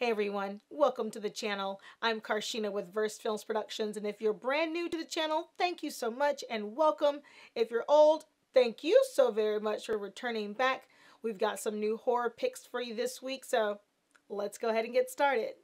Hey everyone, welcome to the channel. I'm Carshénah with Verse Films Productions, and if you're brand new to the channel, thank you so much and welcome. If you're old, thank you so very much for returning back. We've got some new horror picks for you this week, so let's go ahead and get started.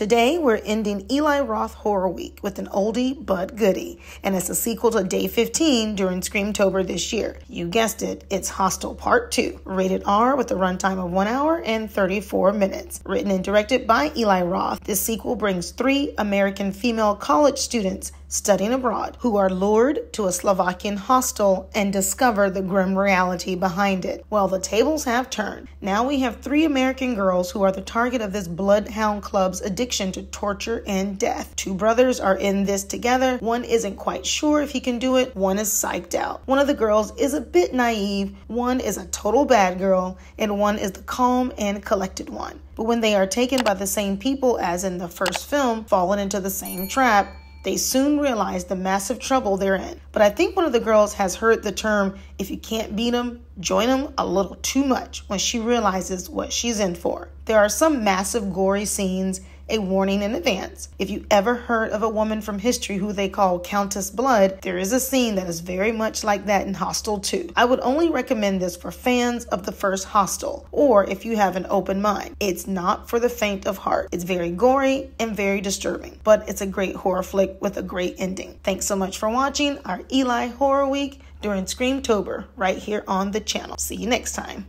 Today, we're ending Eli Roth Horror Week with an oldie but goodie, and it's a sequel to Day 15 during Screamtober this year. You guessed it, it's Hostel Part 2, rated R with a runtime of 1 hour and 34 minutes. Written and directed by Eli Roth, this sequel brings three American female college students studying abroad who are lured to a Slovakian hostel and discover the grim reality behind it. Well, the tables have turned. Now we have three American girls who are the target of this Bloodhound Club's addiction to torture and death. Two brothers are in this together. One isn't quite sure if he can do it, one is psyched out. One of the girls is a bit naive, one is a total bad girl, and one is the calm and collected one. But when they are taken by the same people as in the first film, fallen into the same trap, they soon realize the massive trouble they're in. But I think one of the girls has heard the term, if you can't beat them, join them a little too much when she realizes what she's in for. There are some massive gory scenes a warning in advance. If you ever heard of a woman from history who they call Countess Blood, there is a scene that is very much like that in Hostel 2. I would only recommend this for fans of the first Hostel, or if you have an open mind. It's not for the faint of heart. It's very gory and very disturbing, but it's a great horror flick with a great ending. Thanks so much for watching our Eli Horror Week during Screamtober right here on the channel. See you next time.